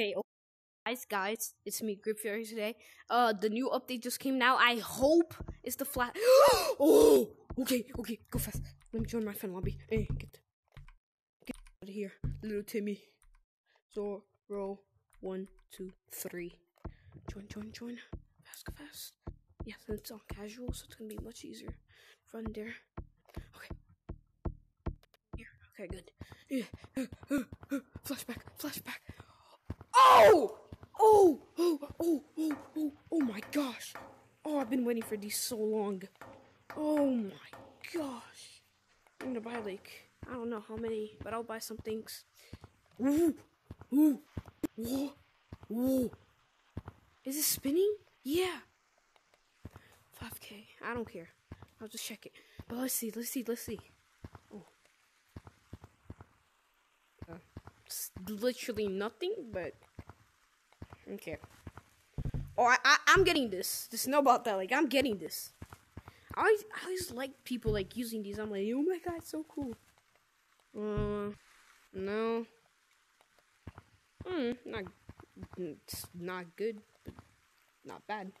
Okay, oh, guys, guys, it's me, GrapeVR today. Uh, the new update just came now. I hope it's the flat. oh, okay, okay, go fast. Let me join my friend lobby. Hey, get, get out of here, little Timmy. So, Zoro, one, two, three. Join, join, join. Fast, go fast. Yes, and it's on casual, so it's gonna be much easier. Run there. Okay. Here. Okay, good. Yeah. Flashback, flashback. Oh! Oh! Oh! Oh! Oh! Oh! Oh my gosh! Oh, I've been waiting for these so long. Oh my gosh! I'm gonna buy like I don't know how many, but I'll buy some things. Ooh! Ooh! Whoa! Whoa! Is it spinning? Yeah. 5k. I don't care. I'll just check it. But let's see. Let's see. Let's see. Oh. Uh, literally nothing, but okay. Oh, I, I I'm getting this. Just know about that. Like I'm getting this. I always I always like people like using these. I'm like, oh my god, so cool. Uh, no. Hmm, not it's not good, but not bad.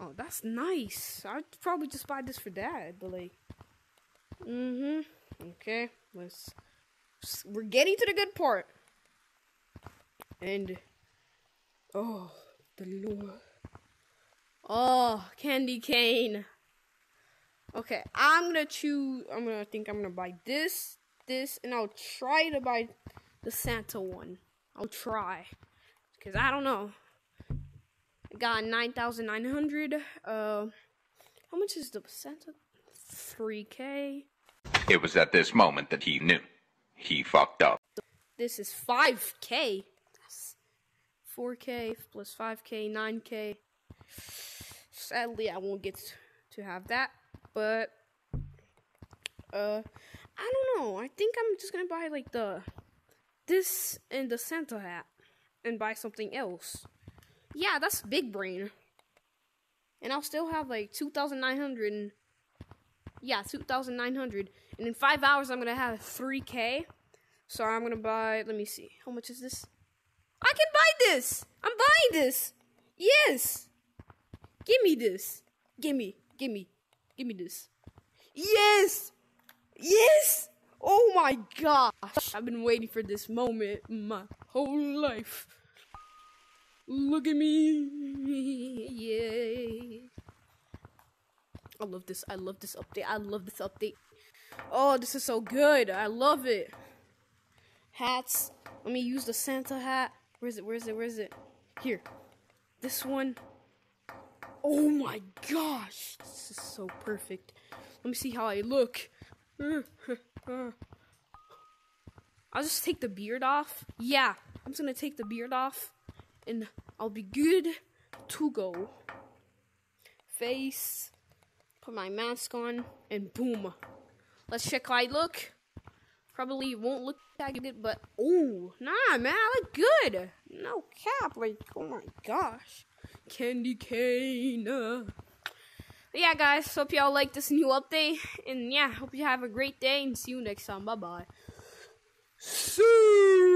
Oh, that's nice. I'd probably just buy this for dad, but like, mm-hmm. Okay, let's. We're getting to the good part. And oh, the lure. Oh, candy cane. Okay, I'm gonna choose. I'm gonna think I'm gonna buy this, this, and I'll try to buy the Santa one. I'll try, cause I don't know. I got nine thousand nine hundred. Uh, how much is the Santa? Three K. It was at this moment that he knew. He fucked up. This is five K. Four K plus five K, nine K. Sadly, I won't get to have that, but uh, I don't know. I think I'm just gonna buy like the this and the Santa hat and buy something else. Yeah, that's big brain. And I'll still have like 2,900 and yeah, 2,900. And in five hours, I'm gonna have 3K. So I'm gonna buy. Let me see. How much is this? I can buy this. I'm buying this. Yes. Give me this. Give me. Give me. Give me this. Yes. Yes. Oh my gosh. I've been waiting for this moment my whole life. Look at me. Yay. I love this. I love this update. I love this update. Oh, this is so good. I love it. Hats. Let me use the Santa hat. Where is it? Where is it? Where is it? Here. This one. Oh my gosh. This is so perfect. Let me see how I look. I'll just take the beard off. Yeah, I'm just gonna take the beard off and I'll be good to go. Face, put my mask on, and boom. Let's check how I look. Probably won't look that good, but oh, nah, man, I look good. No cap, like, oh my gosh. Candy cane. Uh. Yeah, guys, hope y'all like this new update. And yeah, hope you have a great day and see you next time. Bye bye. See